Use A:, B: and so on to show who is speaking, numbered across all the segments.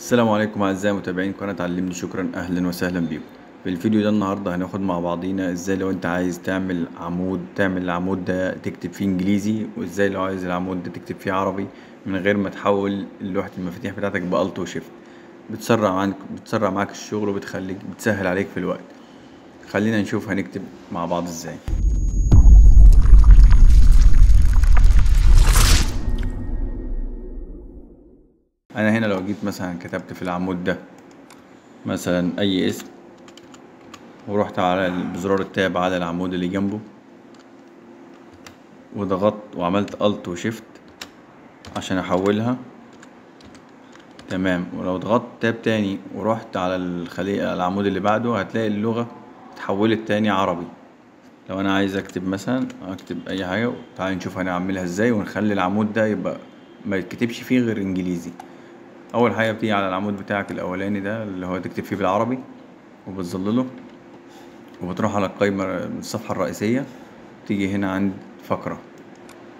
A: السلام عليكم أعزائي متابعين قناة علمني شكرا أهلا وسهلا بيكم. في الفيديو ده النهارده هناخد مع بعضينا إزاي لو أنت عايز تعمل عمود تعمل العمود ده تكتب فيه إنجليزي وإزاي لو عايز العمود ده تكتب فيه عربي من غير ما تحول لوحة المفاتيح بتاعتك بألت وشيفت بتسرع معاك بتسرع معاك الشغل وبتخليك بتسهل عليك في الوقت. خلينا نشوف هنكتب مع بعض إزاي. أنا هنا لو جيت مثلا كتبت في العمود ده مثلا أي اسم ورحت على بزرار التاب على العمود اللي جنبه وضغطت وعملت الت وشيفت عشان أحولها تمام. ولو ضغطت تاب تاني ورحت على الخلية العمود اللي بعده هتلاقي اللغة اتحولت تاني عربي. لو أنا عايز أكتب مثلا أكتب أي حاجة تعالى نشوف هنعملها إزاي ونخلي العمود ده يبقى ما يتكتبش فيه غير إنجليزي. أول حاجة بتيجي على العمود بتاعك الأولاني ده اللي هو تكتب فيه بالعربي وبتظلله وبتروح على القائمه الصفحة الرئيسية تيجي هنا عند فقرة.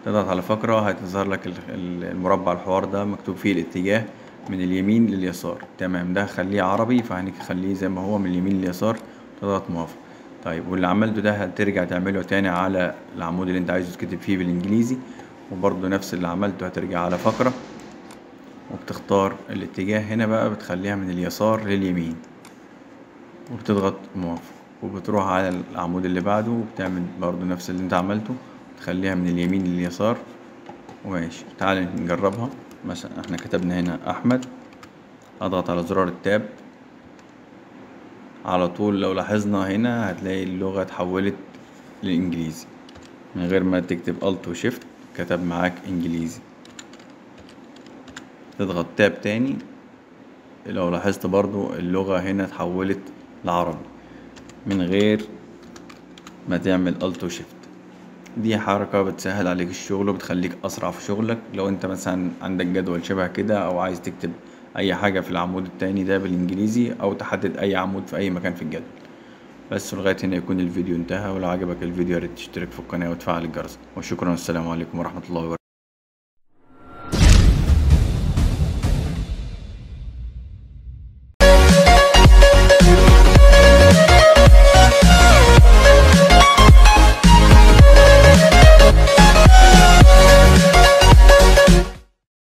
A: تضغط على فقرة هتظهر لك المربع الحوار ده مكتوب فيه الاتجاه من اليمين لليسار. تمام ده خليه عربي فهنخليه زي ما هو من اليمين لليسار. تضغط موافق. طيب واللي عملته ده هترجع تعمله تاني على العمود اللي انت عايزه تكتب فيه بالإنجليزي وبرضه نفس اللي عملته هترجع على فقرة. وبتختار الاتجاه هنا بقى بتخليها من اليسار لليمين وبتضغط موافق. وبتروح على العمود اللي بعده وبتعمل برضو نفس اللي انت عملته تخليها من اليمين لليسار. وماشي. تعال نجربها. مثلا إحنا كتبنا هنا أحمد. أضغط على زرار التاب. على طول لو لاحظنا هنا هتلاقي اللغة اتحولت للانجليزي من غير ما تكتب الت وشيفت كتب معاك إنجليزي. تضغط تاب تاني. لو لاحظت برضو اللغة هنا اتحولت لعربي. من غير ما تعمل الت وشيفت دي حركة بتسهل عليك الشغل وبتخليك أسرع في شغلك. لو أنت مثلا عندك جدول شبه كده أو عايز تكتب أي حاجة في العمود التاني ده بالإنجليزي أو تحدد أي عمود في أي مكان في الجدول. بس لغاية هنا يكون الفيديو انتهى ولو عجبك الفيديو ياريت تشترك في القناة وتفعل الجرس. وشكرا. والسلام عليكم ورحمة الله وبركاته.